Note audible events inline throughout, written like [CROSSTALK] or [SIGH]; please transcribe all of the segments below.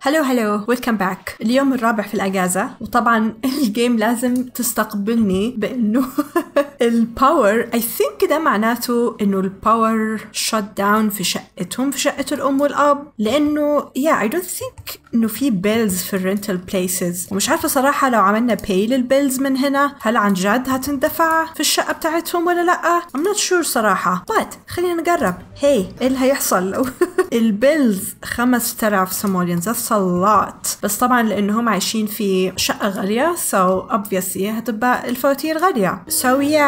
hello hello welcome back اليوم الرابع في الأجازة. وطبعا [LAUGHS] ال game لازم تستقبلني بإنه [LAUGHS] ال power I think ده معناته إنه ال power shut down في شقتهم في شقة الأم والأب. لأنه يا I don't think إنه في bills في ال rental places ومش عارفة صراحة لو عملنا pay لل bills من هنا هل عن جد هتندفع في الشقة بتاعتهم ولا لأ؟ I'm not sure صراحة. But خلينا نجرب. هي إيه اللي هيحصل؟ لو ال bills 5000 simoleons that's a lot. بس طبعا لأنهم عايشين في شقة غالية so obviously هتبقى الفواتير غالية. So yeah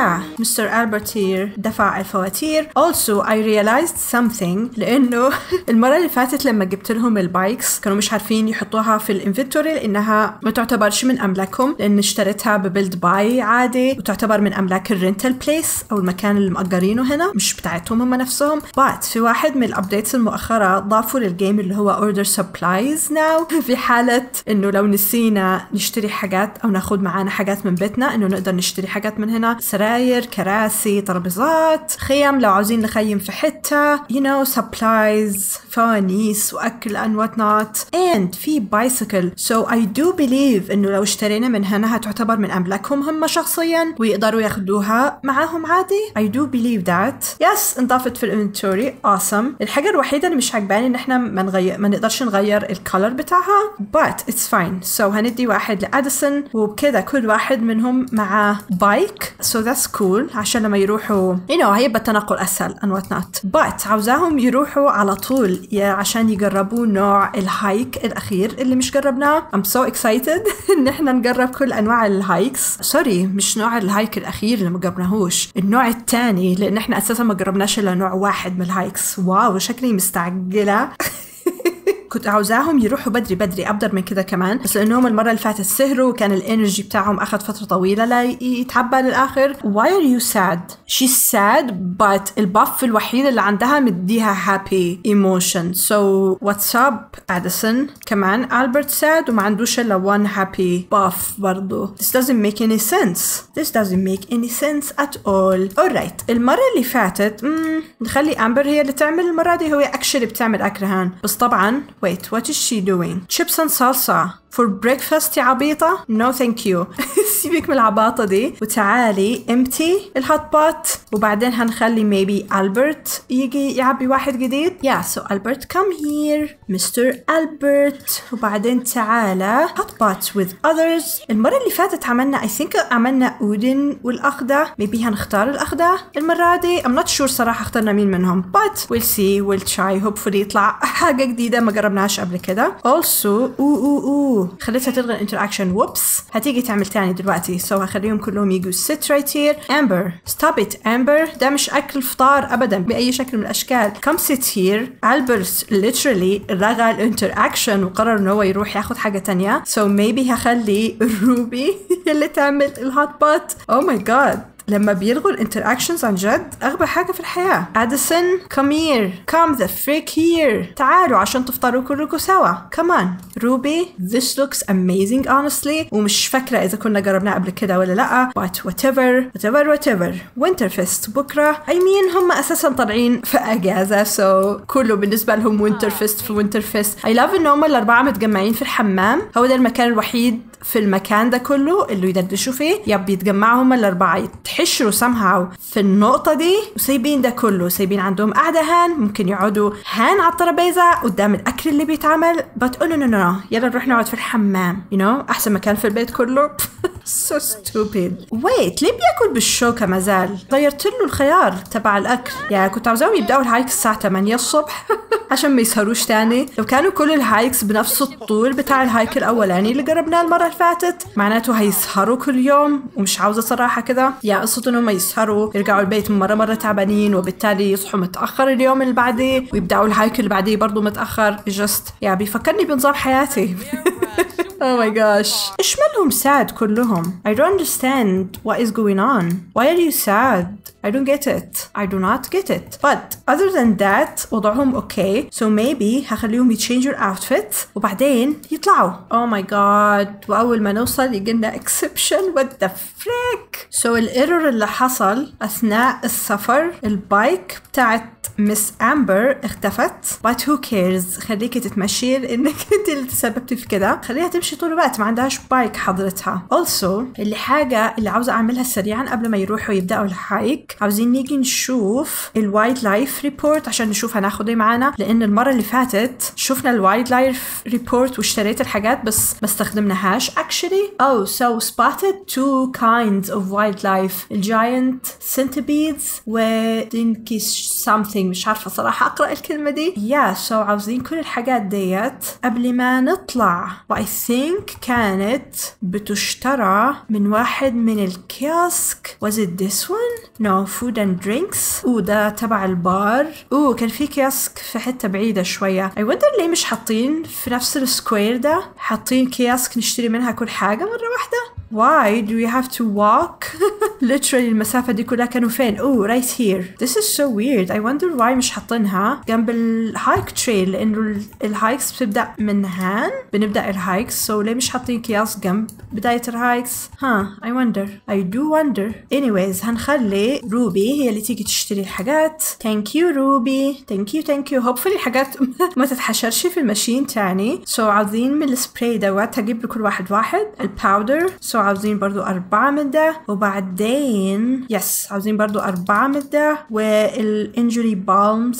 Albert here دفع الفواتير. Also I realized something. لأنه [LAUGHS] المرة اللي فاتت لما جبت لهم ال bikes كانوا مش عارفين يحطوها في ال inventory لأنها ما تعتبرش من أملاكهم لأن اشتريتها ب build buy عادي وتعتبر من أملاك ال rental place أو المكان اللي مأجرينه هنا مش بتاعتهم هم نفسهم. But في واحد من ال updates المؤخرة ضافوا لل game اللي هو order supplies now في حالة إنه لو نسينا نشتري حاجات أو ناخد معانا حاجات من بيتنا إنه نقدر نشتري حاجات من هنا سراير كراسي ترابيزات خيم لو عاوزين نخيم في حتة you know supplies فوانيس وأكل and what not and في bicycle so I do believe إنه لو اشترينا من هنا هتعتبر من أملاكهم هم شخصيا ويقدروا ياخدوها معاهم عادي. I do believe that. Yes انضافت في ال inventory. Awesome. الحاجة الوحيدة اللي مش عجباني إن إحنا ما نغير ما نقدرش نغير ال color بتاعها but it's fine. So هندي واحد لأديسون وبكده كل واحد منهم مع bike so that's cool عشان لما يروحوا you know هيبقى التنقل أسهل and what not. But عاوزاهم يروحوا على طول عشان يجربوا نوع ال hike الأخير اللي مش جربناه. I'm so excited [LAUGHS] إن إحنا نجرب كل أنواع ال hikes. sorry مش نوع ال hike الأخير اللي ما جربناهوش. النوع الثاني لأن إحنا أساسا ما جربناش إلا نوع واحد من ال hikes. wow شكلي مستعجلة. [LAUGHS] كنت عاوزاهم يروحوا بدري بدري أبدر من كده كمان. بس لانهم المرة اللي فاتت سهروا وكان ال energy بتاعهم أخذ فترة طويلة لا يتعبى للآخر. Why are you sad? She's sad but ال buff الوحيد اللي عندها مديها happy emotion. So what's up اديسون كمان ألبرت sad وما عندوش إلا one happy buff برضو. This doesn't make any sense. This doesn't make any sense at all. Alright. المرة اللي فاتت مم نخلي امبر هي اللي تعمل المرة دي هو actually بتعمل أكرهان. بس طبعا Wait, what is she doing? Chips and salsa. For breakfast يا عبيطة؟ No thank you. [LAUGHS] سيبك من العباطة دي وتعالي empty ال hot pot وبعدين هنخلي maybe ألبرت يجي يعبي واحد جديد. Yeah, so Albert come here. Mr. Albert وبعدين تعالى hot pot with others. المرة اللي فاتت عملنا I think عملنا أودن والأخضة. Maybe هنختار الأخضة المرة دي. I'm not sure صراحة اخترنا مين منهم. But we'll see, we'll try. Hopefully يطلع [LAUGHS] حاجة جديدة ما جربناهاش قبل كده. Also, أوه أوه أوه. خليتها تلغي ال interaction. oops. هتيجي تعمل تاني دلوقتي. so so هخليهم كلهم يجوا. Sit right here. امبر stop it امبر ده مش أكل فطار ابدا. بأي شكل من الأشكال. Come sit here. البرت literally لغى ال interaction وقرر ان هو يروح ياخد حاجة تانية. So maybe هخلي روبي [LAUGHS] اللي تعمل ال hot pot oh my God لما بيلغوا ال interactions عن جد أغبى حاجة في الحياة. اديسون come here. Come the freak here. تعالوا عشان تفطروا كلكم سوا. كمان روبي this looks amazing honestly. ومش فاكرة إذا كنا جربناه قبل كده ولا لأ. But whatever whatever whatever. Winterfest بكرة. I mean هم أساسا طالعين في أجازة. So كله بالنسبة لهم winterfest في winterfest I love إن هم الأربعة متجمعين في الحمام. هو ده المكان الوحيد في المكان ده كله اللي يدردشوا فيه يتجمعوا هم الأربعة يتحشروا somehow في النقطة دي وسايبين ده كله سايبين عندهم قعده هان ممكن يقعدوا هان على الترابيزة قدام الأكل اللي بيتعمل but no no يلا نروح نقعد في الحمام you know أحسن مكان في البيت كله. [LAUGHS] So stupid. Wait ليه بياكل بالشوكة مازال؟ غيرت له الخيار تبع الأكل. يعني كنت عاوزاهم يبدأوا ال hike الساعة 8 الصبح [LAUGHS] عشان ما يسهروش تاني. لو كانوا كل ال hikes بنفس الطول بتاع ال hike الأولاني اللي جربناه المرة اللي فاتت معناته هيسهروا كل يوم ومش عاوزة صراحة كده يا قصة إنهم يسهروا يرجعوا البيت مرة مرة تعبانين وبالتالي يصحوا متأخر اليوم اللي بعديه ويبدأوا ال hike اللي بعديه برضه متأخر just yeah بيفكرني بنظام حياتي [LAUGHS] Oh my gosh. إيش مالهم sad كلهم؟ I don't understand what is going on. Why are you sad? I don't get it. I do not get it. But other than that وضعهم okay. So maybe هخليهم ي change your outfit وبعدين يطلعوا. Oh my god. وأول ما نوصل يجينا exception. What the frick? so ال error اللي حصل أثناء السفر ال bike بتاعت Miss Amber اختفت but who cares خليكي تتمشي لأنك [LAUGHS] أنت اللي تسببتي في كده خليها تمشي طول الوقت ما عندهاش bike حضرتها also اللي حاجة اللي عاوزة أعملها سريعا قبل ما يروحوا يبدأوا ال hike عاوزين نيجي نشوف ال wildlife report عشان نشوف هناخد إيه معانا لأن المرة اللي فاتت شفنا ال wildlife report واشتريت الحاجات بس ما استخدمناهاش. Actually oh so spotted two kinds of wildlife. ال giant centipedes و dinky something. مش عارفة صراحة أقرأ الكلمة دي. yeah so عاوزين كل الحاجات ديت. قبل ما نطلع و I think كانت بتشترى من واحد من ال kiosks. Was it this one? No food and drinks. وده تبع البار. oh كان في kiosk في حتة بعيدة شوية. I wonder ليه مش حاطين في نفس ال square ده؟ حاطين kiosk نشتري منها كل حاجة مرة واحدة؟ Why do we have to walk? [LAUGHS] Literally المسافة دي كلها كانوا فين؟ Oh, right here. This is so weird. I wonder why مش حاطينها جنب ال hike trail لأنه ال hikes بتبدأ من هان بنبدأ ال hikes so ليه مش حاطين kiosk جنب بداية ال hikes؟ huh, I wonder. I do wonder. Anyways هنخلي روبي هي اللي تيجي تشتري الحاجات. Thank you روبي. Thank you thank you. Hopefully الحاجات [LAUGHS] ما تتحشرش في ال machine تاني. So عاوزين من السبراي دوت هجيب لكل واحد واحد. ال powder. So عاوزين برضو أربعة من ده وبعدين yes عاوزين برضو أربعة من ده وال injury balm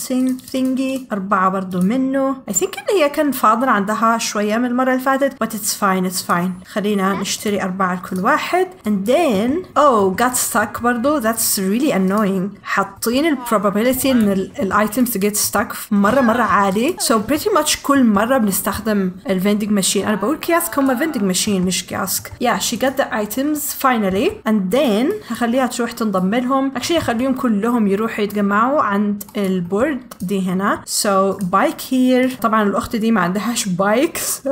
thingy أربعة برضو منه. I think إن هي كان فاضل عندها شوية من المرة اللي فاتت but it's fine it's fine. خلينا نشتري أربعة لكل واحد. And then oh got stuck برضو. That's really annoying. حاطين ال probability إن ال items get stuck مرة مرة عالي so pretty much كل مرة بنستخدم ال vending machine أنا بقول kiosk هما vending machine مش kiosk. Yeah she got the items finally. And then هخليها تروح تنضم لهم. actually هخليهم كلهم يروحوا يتجمعوا عند ال board دي هنا. So bike here. طبعا الأخت دي ما عندهاش bike [LAUGHS] so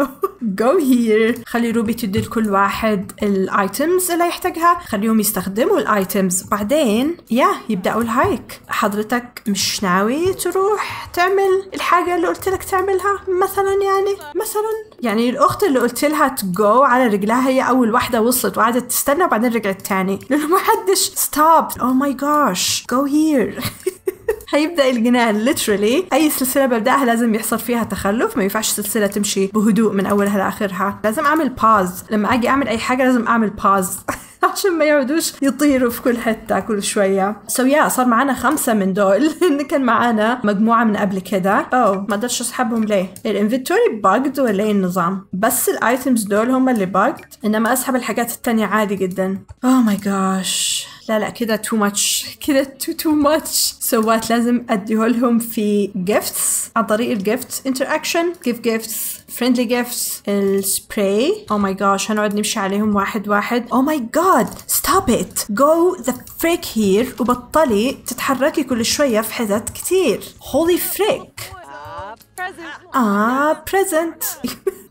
go here. خلي روبي تدي لكل واحد ال items اللي يحتاجها. خليهم يستخدموا ال items بعدين yeah يبدأوا ال hike حضرتك مش ناوي تروح تعمل الحاجة اللي قلت لك تعملها؟ مثلا يعني مثلا. يعني الأخت اللي قلت لها تجو على رجلها هي أول واحدة وصلت وقعدت تستنى وبعدين رجعت تاني. لأنه ما حدش stop oh my gosh go here هيبدأ الجنان. Literally أي سلسلة ببدأها لازم يحصل فيها تخلف. ما ينفعش سلسلة تمشي بهدوء من أولها لآخرها. لازم أعمل pause لما أجي أعمل أي حاجة لازم أعمل pause [LAUGHS] عشان ما يقعدوش يطيروا في كل حتة كل شوية. so so yeah, صار معانا خمسة من دول. [LAUGHS] إن كان معانا مجموعة من قبل كده. oh ما قدرتش أسحبهم ليه؟ ال inventory bugged ولا إيه النظام؟ بس ال items دول هم اللي bugged إنما أسحب الحاجات التانية عادي جدا. oh my gosh لا لا كده too much [LAUGHS] كده too too much so لازم اديهولهم في gifts عن طريق ال gift interaction give gifts friendly gifts ال spray oh my gosh هنقعد نمشي عليهم واحد واحد. oh my god stop it go the freak here وبطلي تتحركي كل شوية في حتت كتير. holy freak آه present [LAUGHS]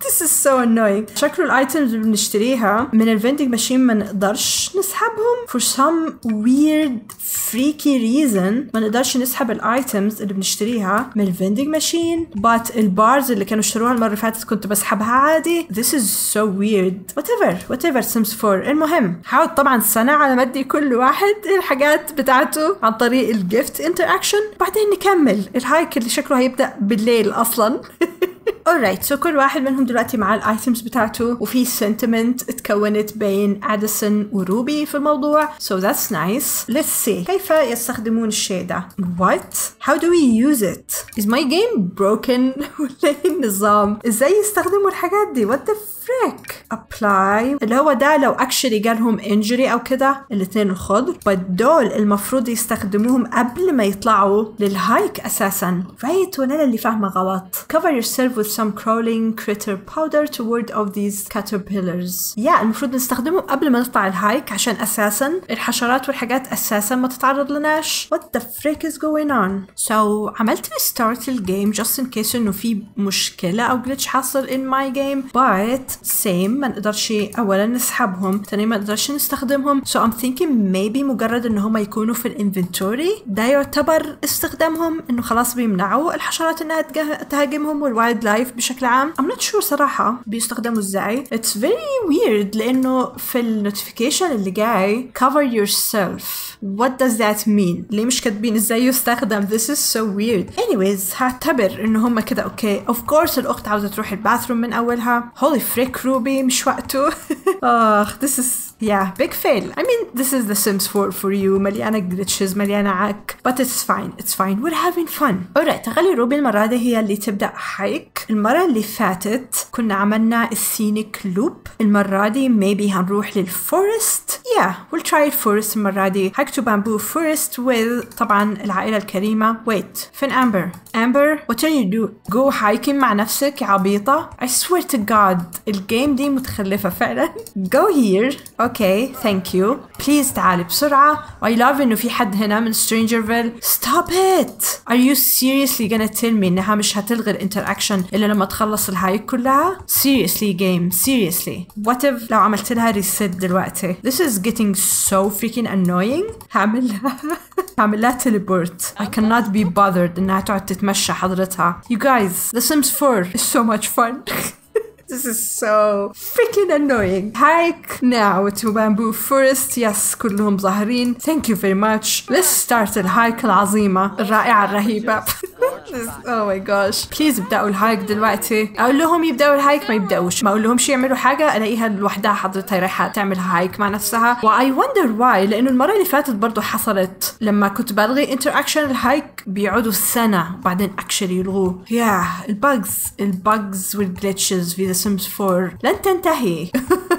This is so annoying. شكله ال items اللي بنشتريها. من ال vending machine ما نقدرش نسحبهم. For some weird freaky reason ما نقدرش نسحب ال items اللي بنشتريها من ال vending machine but ال bars اللي كانوا اشتروها المرة اللي فاتت كنت بسحبها عادي. This is so weird. Whatever whatever sims 4 المهم حاول طبعا سنه على ادي كل واحد الحاجات بتاعته عن طريق ال gift interaction بعدين نكمل. ال hike اللي شكله هيبدأ بالليل أصلا. [LAUGHS] alright so كل واحد منهم دلوقتي مع ال items بتاعته وفي sentiment اتكونت بين اديسون وروبي في الموضوع. So that's nice. Let's see. كيف يستخدمون الشيء ده؟ What? How do we use it? Is my game broken [LAUGHS] ولا إيه النظام؟ إزاي يستخدموا الحاجات دي؟ What the frick apply اللي هو ده لو actually جالهم injury أو كده الاثنين الخضر دول المفروض يستخدموهم قبل ما يطلعوا لل hike أساسا. right ولا أنا اللي فاهمة غلط. cover yourself with some crawling critter powder to ward off these caterpillars. yeah yeah, المفروض نستخدمهم قبل ما نطلع ال hike عشان أساسا الحشرات والحاجات أساسا ما تتعرض لناش what the frick is going on so عملت restart ال game just in case إنه في مشكلة أو glitch حصل in my game but same. ما نقدرش اولا نسحبهم. ثانيا ما نقدرش نستخدمهم. So I'm thinking maybe مجرد إن هم يكونوا في ال inventory ده يعتبر استخدامهم. إنه خلاص بيمنعوا الحشرات إنها تهاجمهم وال wild life بشكل عام. I'm not sure صراحة بيستخدموا إزاي. It's very weird لأنه في ال notification اللي جاي cover yourself. What does that mean؟ ليه مش كاتبين إزاي يستخدم؟ This is so weird. Anyways هعتبر إنه هم كده. okay Of course الأخت عاوزة تروح ال bathroom من أولها. Holy frick روبي مش وقته آخ this is Yeah, big fail. I mean, this is The Sims 4 for you. مليانة glitches, مليانة عك. But it's fine, it's fine. We're having fun. Alright, تخلي روبي المرة دي هي اللي تبدأ hike. المرة اللي فاتت كنا عملنا ال scenic loop. المرة دي maybe هنروح لل forest. Yeah, we'll try ال forest المرة دي. hike to bamboo forest with طبعا العائلة الكريمة. Wait, فين أمبر؟ أمبر, what are you do? Go hiking مع نفسك يا عبيطة. I swear to God, ال game دي متخلفة فعلا. Go here. okay thank you please تعالي بسرعة. I love إنه في حد هنا من سترينجرفيل Stop it! Are you seriously gonna tell me إنها مش هتلغي ال interaction إلا لما تخلص ال hike كلها? Seriously game. Seriously. What if لو عملت لها reset دلوقتي؟ This is getting so freaking annoying. هعمل لها [LAUGHS] هعمل لها teleport I cannot be bothered إنها تقعد تتمشى حضرتها. You guys The Sims 4 is so much fun. [LAUGHS] This is so freaking annoying. Hike now to bamboo forest. Yes, كلهم ظاهرين. Thank you very much. Let's start الهايك العظيمة الرائعة الرهيبة. Oh my gosh. Please ابدأوا ال hike دلوقتي. أقول لهم يبدأوا الهايك ما يبدأوش. ما أقول لهمش يعملوا حاجة ألاقيها لوحدها حضرتها رايحة تعمل hike مع نفسها. و I wonder why لأنه المرة اللي فاتت برضو حصلت لما كنت بلغي interaction ال hike بيقعدوا سنة وبعدين actually يلغوه. Yeah, ال bugs ال bugs وال glitches في The Sims 4 لن تنتهي [LAUGHS]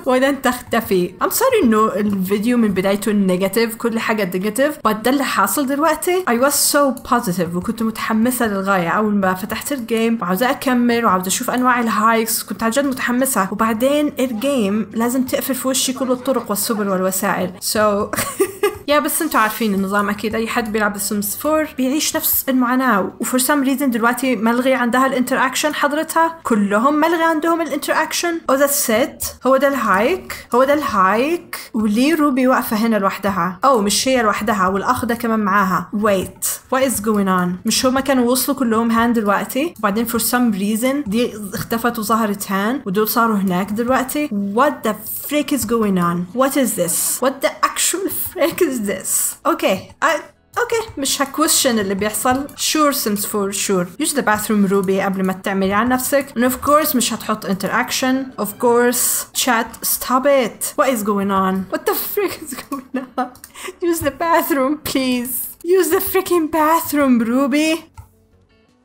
ولن تختفي. I'm sorry إنه الفيديو من بدايته negative كل حاجة negative but ده اللي حاصل دلوقتي. I was so positive وكنت متحمسة للغاية. أول ما فتحت ال game وعاوزة أكمل وعاوزة أشوف أنواع ال hikes كنت عن جد متحمسة. وبعدين ال game لازم تقفل في وشي كل الطرق والسبل والوسائل. So [LAUGHS] yeah بس أنتوا عارفين النظام أكيد أي حد بيلعب The Sims 4 بيعيش نفس المعاناة و for some reason دلوقتي ملغي عندها ال interaction حضرتها كلهم ملغي عندهم ال interaction oh that's it هو ده ال hike هو ده ال hike وليه روبي واقفة هنا لوحدها. أو مش هي لوحدها والأخ ده كمان معاها. wait what is going on مش هما كانوا وصلوا كلهم هان دلوقتي؟ وبعدين for سام ريزن دي اختفت وظهرت هان ودول صاروا هناك دلوقتي. وات ذا freak is going on? What is this? What the actual freak is this? Okay, I اوكي مش هكويشن اللي بيحصل sure sims 4 sure use the bathroom روبي قبل ما تعملي عن نفسك and of course مش هتحط interaction of course chat stop it what is going on what the frick is going on [LAUGHS] use the bathroom please use the freaking bathroom روبي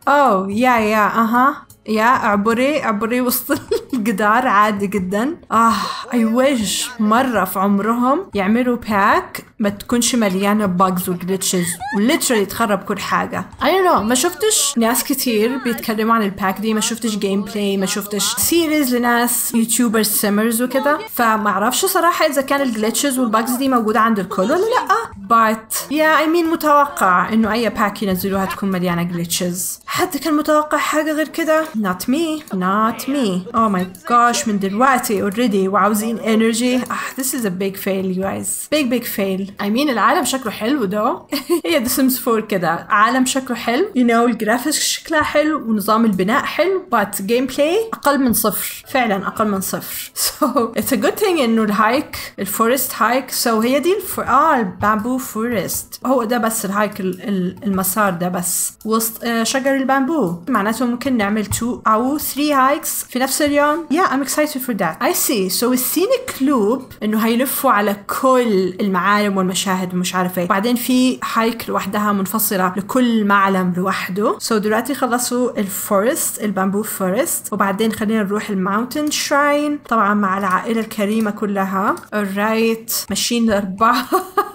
oh yeah yeah uh-huh يا اعبري اعبري وسط [LAUGHS] الجدار عادي جدا. آه I wish مرة في عمرهم يعملوا pack ما تكونش مليانة bugs و glitches و literally تخرب كل حاجة. Don't know ما شفتش ناس كتير بيتكلموا عن ال pack دي ما شفتش gameplay ما شفتش series لناس YouTuber simmers وكده فما أعرفش صراحة إذا كان ال glitches وال bugs دي موجودة عند الكل ولا لأ. But yeah I mean متوقع إنه أي pack ينزلوها تكون مليانة glitches حد كان متوقع حاجة غير كده؟ Not me not me. Oh my gosh من دلوقتي already وعاوزين energy. Ah this is a big fail you guys. Big big fail. I mean العالم شكله حلو ده. [LAUGHS] هي The Sims 4 كده. عالم شكله حلو. You know ال graphics شكلها حلو. ونظام البناء حلو. But gameplay أقل من صفر. فعلا أقل من صفر. [LAUGHS] So it's a good thing إنه ال hike ال forest hike so هي دي الف... آه ال bamboo forest هو ده بس ال hike ال... ال... المسار ده بس. وسط آه شجر البامبو. معناته ممكن نعمل 2 أو 3 hikes في نفس اليوم yeah I'm excited for that. I see. So ال scenic loop إنه هيلفوا على كل المعالم والمشاهد ومش عارف إيه بعدين في hike لوحدها منفصلة لكل معلم لوحده. So دلوقتي خلصوا ال forest ال bamboo forest وبعدين خلينا نروح ال mountain shrine طبعا مع العائلة الكريمة كلها. Alright. ماشيين الأربعة [LAUGHS]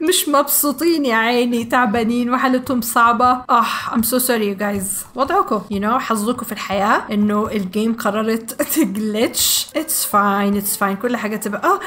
مش مبسوطين يا عيني تعبانين وحالتهم صعبة. آه I'm so sorry you guys. وضعكم you know حظكم في الحياة إنه ال game قررت [LAUGHS] ت glitch it's fine it's fine. كل حاجة تبقى آه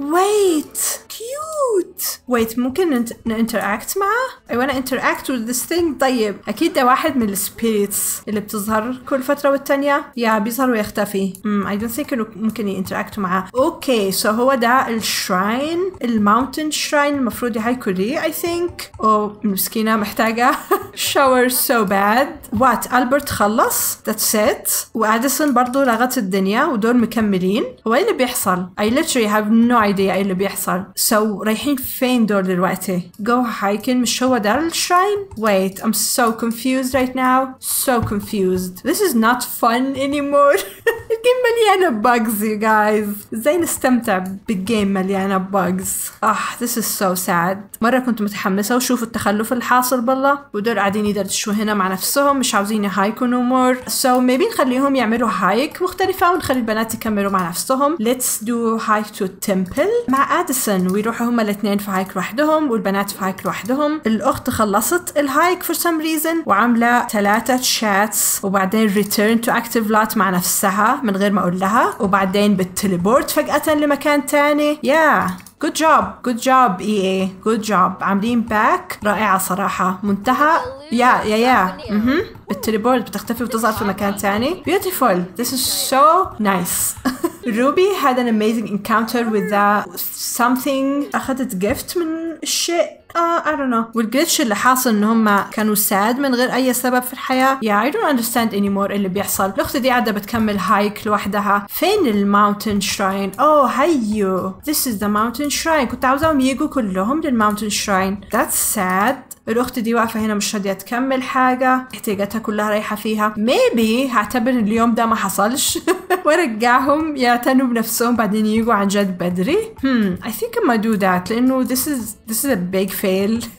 [GASPS] wait. Cute. Wait ممكن ن interact معاه I wanna interact with this thing. طيب أكيد ده واحد من ال spirits اللي بتظهر كل فترة والتانية. يا بيظهر ويختفي. mm, I don't think إنه ممكن ي interact معاه okay so هو ده ال shrine ال mountain shrine المفروض يهايكوا ليه I think. أوه مسكينة محتاجة. [LAUGHS] Shower so bad. what ألبرت خلص؟ That's it. وأديسون برضو لغت الدنيا ودول مكملين. هو إيه اللي بيحصل؟ I literally have no idea إيه اللي بيحصل. So رايحين فين دول دلوقتي go hiking مش هو ده ال shrine wait I'm so confused right now. So confused. This is not fun anymore. [LAUGHS] ال game مليانة bugs you guys. إزاي نستمتع بال game مليانة bugs. آه this is so sad. مرة كنت متحمسة وشوف التخلف الحاصل بالله. ودول قاعدين يدردشوا هنا مع نفسهم مش عاوزين يهايكوا no more. So maybe نخليهم يعملوا hike مختلفة ونخلي البنات يكملوا مع نفسهم. Let's do hike to temple. مع اديسون ويروحوا هما الاثنين في hike لوحدهم والبنات في hike لوحدهم الأخت خلصت ال hike for some reason وعاملة ثلاثة shots وبعدين return to active lot مع نفسها من غير ما أقول لها وبعدين بت teleport فجأة لمكان تاني يا yeah. Good job, good job EA, good job. عاملين باك رائعة صراحة. منتهى يا يا يا اها التليبورت بتختفي وتظهر في مكان تاني. Beautiful. This is so nice. [LAUGHS] Ruby had an amazing encounter with the something أخذت gift من الشيء uh, I don't know. وال glitch اللي حاصل إن هم كانوا sad من غير أي سبب في الحياة؟ Yeah I don't understand anymore اللي بيحصل. الأخت دي قاعدة بتكمل hike لوحدها. فين ال mountain shrine؟ اوه هيو. This is the mountain shrine. كنت عاوزاهم يجوا كلهم لل mountain shrine that's sad. الأخت دي واقفة هنا مش راضية تكمل حاجة. احتياجاتها كلها رايحة فيها. Maybe هعتبر اليوم ده ما حصلش. [LAUGHS] [LAUGHS] وارجعهم يعتنوا بنفسهم بعدين يجوا عن جد بدري hmm I think I'm gonna do that لأنه this is this is a big fail [LAUGHS]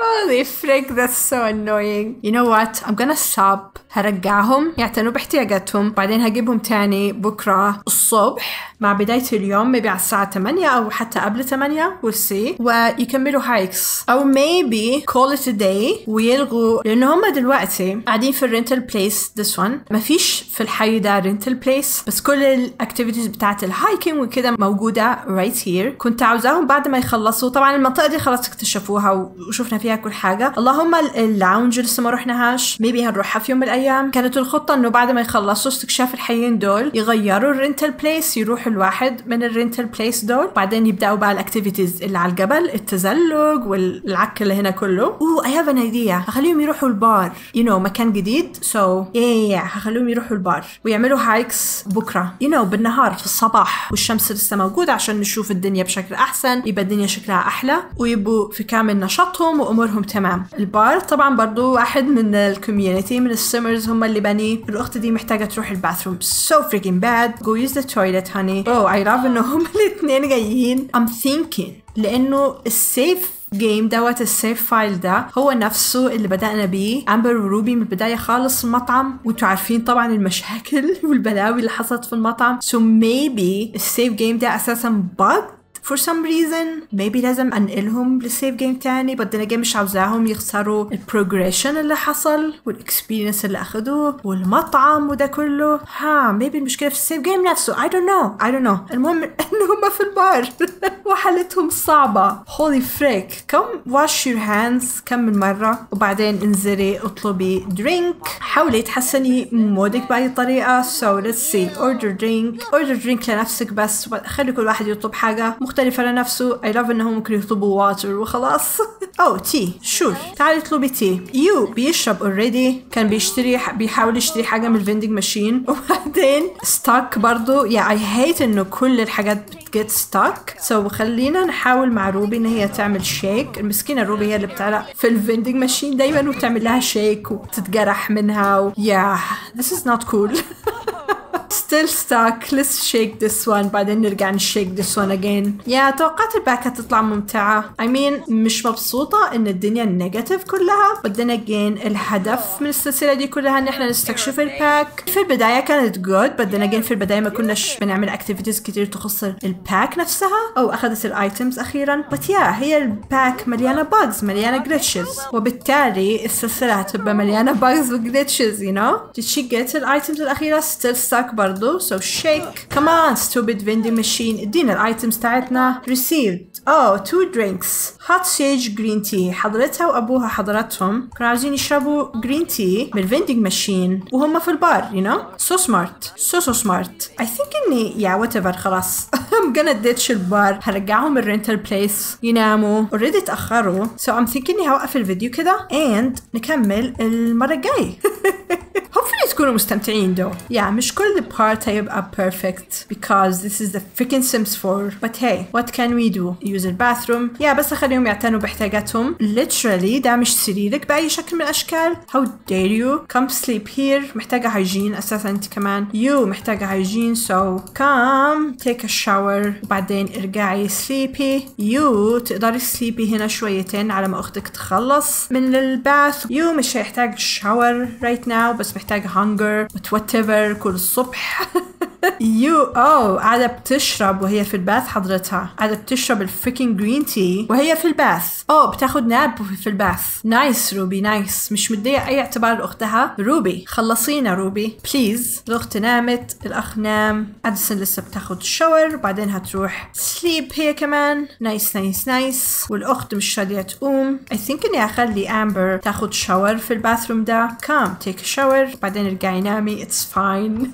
Holy frick, that's so annoying. You know what? I'm gonna stop. هرجعهم يعتنوا باحتياجاتهم. بعدين هجيبهم تاني بكرة الصبح. مع بداية اليوم maybe على الساعة 8 أو حتى قبل 8 we'll see. ويكملوا hikes أو maybe call it a day ويلغوا. لأن هم دلوقتي قاعدين في ال rental place this one. مفيش في الحي ده rental place بس كل ال activities بتاعت ال hiking وكده موجودة right here. كنت عاوزاهم بعد ما يخلصوا. طبعا المنطقة دي خلاص اكتشفوها وشفنا فيها كل حاجة. اللهم ال lounge لسه ما رحناهاش. maybe هنروحها في يوم من الأيام. كانت الخطة إنه بعد ما يخلصوا استكشاف الحيين دول يغيروا ال rental place يروحوا الواحد من ال rental place دول بعدين يبدأوا بقى ال activities اللي على الجبل التزلج والعك اللي هنا كله. oh I have an idea هخليهم يروحوا البار. you know مكان جديد. so, yeah, هخليهم يروحوا البار. ويعملوا hikes بكرة. you know بالنهار في الصباح. والشمس لسه موجودة عشان نشوف الدنيا بشكل أحسن يبقى الدنيا شكلها أحلى. ويبقوا في كامل نشاطهم وأمورهم تمام. البار طبعا برضو واحد من ال community من ال simmers هم اللي بني. الأخت دي محتاجة تروح ال bathroom. So freaking bad. Go use the toilet honey. Oh I love إن هم [LAUGHS] الاتنين جايين. I'm thinking. لأنه ال save game دوت ال save file ده هو نفسه اللي بدأنا بيه. امبر وروبي من البداية خالص المطعم. وانتوا عارفين طبعا المشاكل [LAUGHS] والبلاوي اللي حصلت في المطعم. So maybe ال save game ده أساسا bugged for some reason maybe لازم انقلهم لل save game تاني but then again مش عاوزاهم يخسروا ال progression اللي حصل وال experience اللي اخدوه والمطعم وده كله. ها maybe المشكلة في ال save game نفسه. I don't know I don't know. المهم [LAUGHS] إن هم في البار [LAUGHS] وحالتهم صعبة. Holy frick. Come wash your hands. كم من مرة. وبعدين انزلي اطلبي drink. حاولي تحسني مودك بأي طريقة. So let's see. Order drink. Order drink لنفسك بس. خلي كل واحد يطلب حاجة مختلفة لنفسه. I love إنهم ممكن يطلبوا water وخلاص. [LAUGHS] أو tea sure تعالي اطلبي tea هو بيشرب already كان بيشتري بيحاول يشتري حاجة من ال vending machine [LAUGHS] وبعدين stuck برضو. yeah I hate إنه كل الحاجات بت get stuck so خلينا نحاول مع روبي إن هي تعمل shake المسكينة روبي هي اللي بتعلق في ال vending machine دايما وبتعمل لها shake وتتجرح منها و... yeah. This is not cool. [LAUGHS] still stuck. Let's shake this one بعدين نرجع ن shake this one again. yeah, توقعت ال pack هتطلع ممتعة. I mean مش مبسوطة إن الدنيا negative كلها. But then again الهدف من السلسلة دي كلها إن إحنا نستكشف ال pack. في البداية كانت good but then again في البداية ما كناش بنعمل activities كتير تخص ال pack نفسها. أو أخذت ال items أخيرا. But yeah هي ال pack مليانة bugs مليانة glitches. وبالتالي السلسلة هتبقى مليانة و glitches you know. Did she get ال items الأخيرة؟ Still stuck برضو. so shake كمان stupid vending machine ادينا ال items تاعتنا received oh two drinks hot sage green tea حضرتها وأبوها حضرتهم. كانوا عايزين يشربوا green tea من ال vending machine وهم في البار you know so smart so so smart I think إني yeah whatever خلاص. I'm gonna ditch البار. هرجعهم ال rental place يناموا. already تأخروا. so so think إني هوقف الفيديو كده and نكمل المرة الجاية. [LAUGHS] تكونوا مستمتعين though. yeah مش كل the هيبقى perfect because this is the freaking Sims 4 but hey what can we do? Use the bathroom. يا بس اخليهم يعتنوا باحتياجاتهم. Literally ده مش سريرك بأي شكل من الأشكال. How dare you? Come sleep here. محتاجة hygiene أساسا أنت كمان. You محتاجة hygiene so come take a shower. وبعدين ارجعي sleepy. You تقدري sleepy هنا شويتين على ما أختك تخلص من ال bath. you مش هيحتاج shower right now بس محتاجة hunger but whatever كل الصبح [LAUGHS] you oh قاعدة بتشرب وهي في ال bath حضرتها. قاعدة بتشرب ال freaking green tea وهي في ال bath. oh بتاخد nap في ال bath. nice روبي nice مش مدية أي اعتبار لأختها. روبي خلصينا روبي please الأخت نامت الأخ نام. اديسون لسه بتاخد shower وبعدين هتروح sleep هي كمان. nice nice nice والأخت مش راضية تقوم. I think إني أخلي امبر تاخد shower في ال bathroom ده. come take shower بعدين ارجعي نامي. it's fine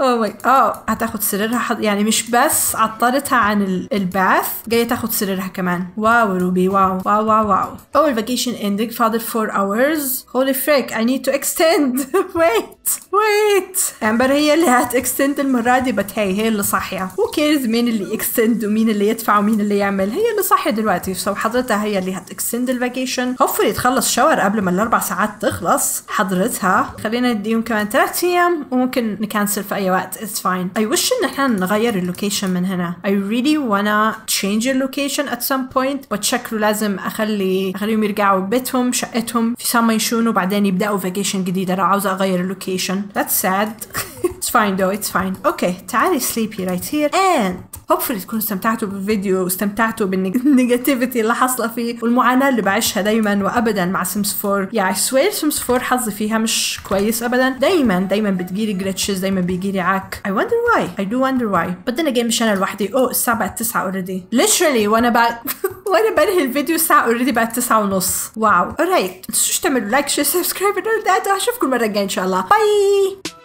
oh my آه هتاخد سريرها. حض... يعني مش بس عطلتها عن ال- ال bath جاية تاخد سريرها كمان. wow روبي wow. wow wow wow. Oh ال vacation ending. فاضل 4 hours. Holy frick I need to extend. [LAUGHS] Wait wait. امبر هي اللي هت extend المرة دي but hey هي اللي صاحية. Who cares مين اللي ي extend ومين اللي يدفع ومين اللي يعمل؟ هي اللي صاحية دلوقتي. So حضرتها هي اللي هت extend ال vacation hopefully تخلص shower قبل ما الأربع ساعات تخلص. حضرتها. خلينا نديهم كمان 3 أيام وممكن ن cancel في أي وقت. It's fine. I wish إن إحنا نغير ال location من هنا. I really wanna change the location at some point. شكله لازم اخلي أخليهم يرجعوا بيتهم شقتهم. في San Myshuno وبعدين يبدأوا vacation جديده لو عاوزة أغير ال location. That's sad. [LAUGHS] It's fine though. It's fine. okay تعالي sleepy right here. And hopefully تكونوا استمتعتوا بالفيديو واستمتعتوا بال negativity اللي حاصلة فيه. والمعاناة اللي بعيشها دايما وابدا مع سيمز 4 يعني swear سيمز 4 حظي فيها مش كويس ابدا. دايما دايما بتجيلي glitches دايما بيجيلي عك. I wonder why. I do wonder why. But then again مش أنا لوحدي oh الساعة بقت 9 already. Literally وأنا بعد وأنا بنهي الفيديو الساعة already بقت 9 ونص wow alright ما تنسوش تعملوا like share subscribe واشوفكم المره الجايه ان شاء الله bye